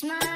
It's